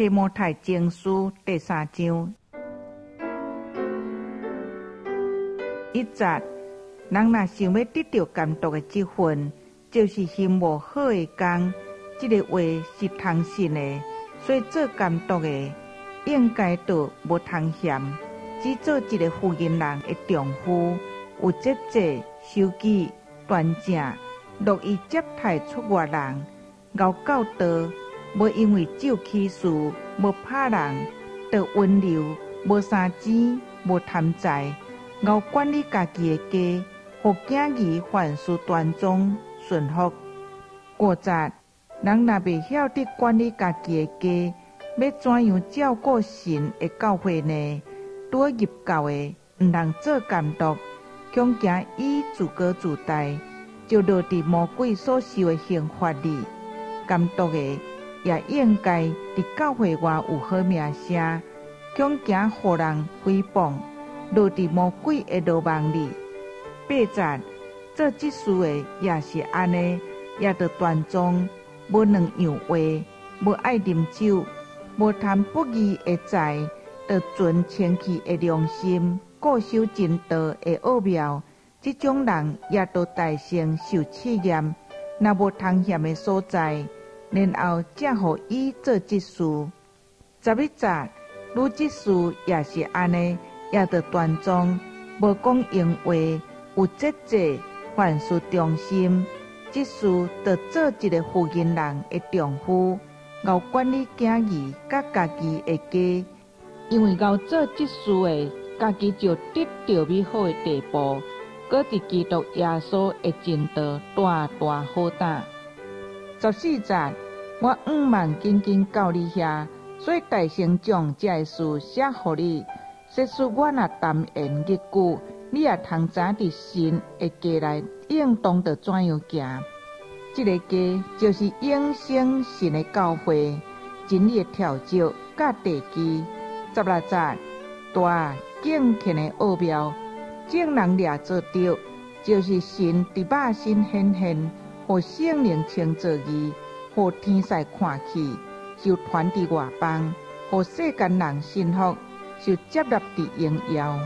提摩太经书第三章，一节，人若想要得到监督的积分，就是心无好的工。这个话是通信的，所以做监督的应该都无通嫌。只做一个福音人的丈夫，有节制、守纪、端正，乐意接待出外人，熬教导。无因为酒气事，无怕人，得温柔，无三钱，无贪财，熬管理家己的家，互囝儿凡事端庄顺服。过节，人若未晓得管理家己的家，要怎样照顾神的教会呢？多入教的，毋通做监督，恐惊以自高自大，就落伫魔鬼所受的刑罚里。监督的。也应该伫教会外有好名声，恐惊互人诽谤，落伫魔鬼的罗网里。八赞做即事的也是安尼，也得端庄，无两样话，无爱啉酒，无贪不义的财，得存清气的良心，固守真道的奥妙。即种人也都大成受试验，若无通险的所在。然后才互伊做即事。十一节，女即事也是安尼，也着端庄，无讲闲话，有节制，凡事忠心。即事得做一个福音人的丈夫，熬管理囝儿甲家己的家，因为熬做即事的，家己就得到美好的地步，搁伫基督耶稣的前道大大好大。十四节，我五万斤斤到你遐，所以大成将这个事写互你。说使我若谈言一句，你也通知伫神的家来应当着怎样行。这个家就是应生神的教会，真理的调教甲地基。十六节，大敬虔的奥妙，正人掠做着，就是神伫百姓显现，和圣灵称作义。互天使看去，就传伫外邦；互世间人信服，就接纳伫荣耀。